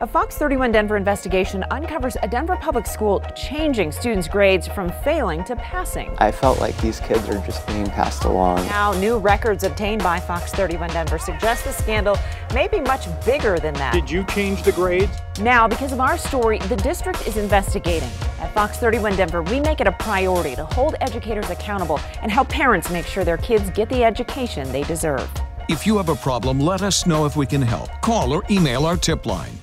A Fox 31 Denver investigation uncovers a Denver public school changing students' grades from failing to passing. I felt like these kids are just being passed along. Now, new records obtained by Fox 31 Denver suggest the scandal may be much bigger than that. Did you change the grades? Now, because of our story, the district is investigating. At Fox 31 Denver, we make it a priority to hold educators accountable and help parents make sure their kids get the education they deserve. If you have a problem, let us know if we can help. Call or email our tip line